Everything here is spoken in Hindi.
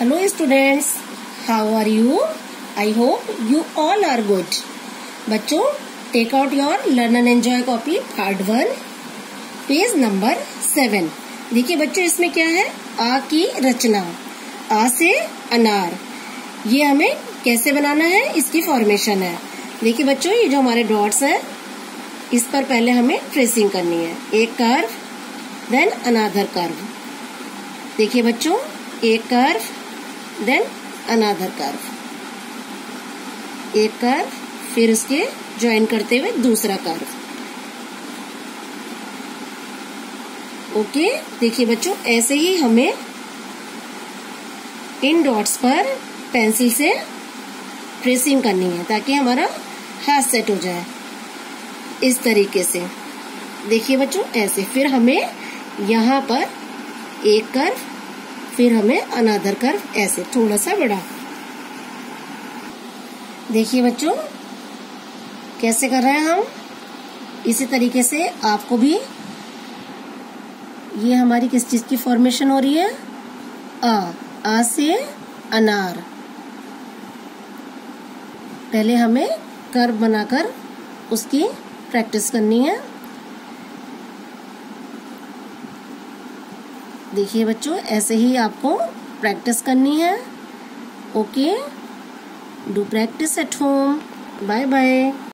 Hello students, how are you? I hope you all are good. बच्चों take out your learn and enjoy copy part one page number seven देखिए बच्चों इसमें क्या है? आ की रचना आ से अनार। ये हमें कैसे बनाना है? इसकी फॉर्मेशन है। देखिए बच्चों ये जो हमारे डॉट्स हैं इस पर पहले हमें ट्रेसिंग करनी है। एक कर्व देन अनादर कर्व देखिए बच्चों एक कर्व देन अनादर कर्व एक कर्व फिर उसके ज्वाइन करते हुए दूसरा कर्व ओके देखिए बच्चों, ऐसे ही हमें इन डॉट्स पर पेंसिल से ट्रेसिंग करनी है, ताकि हमारा हाथ सेट हो जाए. इस तरीके से. देखिए बच्चों, ऐसे फिर हमें यहाँ पर एक कर्व फिर हमें अनादर कर्व ऐसे थोड़ा सा बड़ा देखिए बच्चों, कैसे कर रहे हैं हम? इसी तरीके से आपको भी ये हमारी किस चीज़ की फॉर्मेशन हो रही है? आ आ से अनार। पहले हमें कर्व बनाकर उसकी प्रैक्टिस करनी है। देखिए बच्चों, ऐसे ही आपको प्रैक्टिस करनी है। Okay do practice at home bye bye